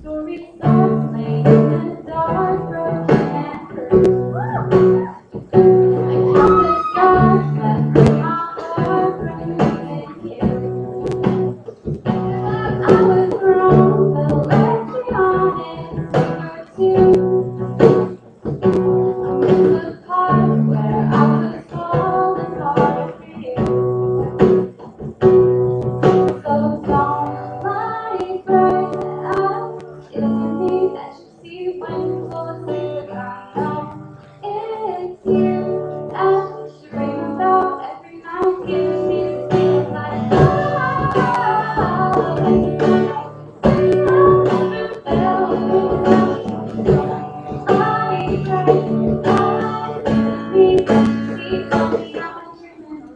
story so plain the dark.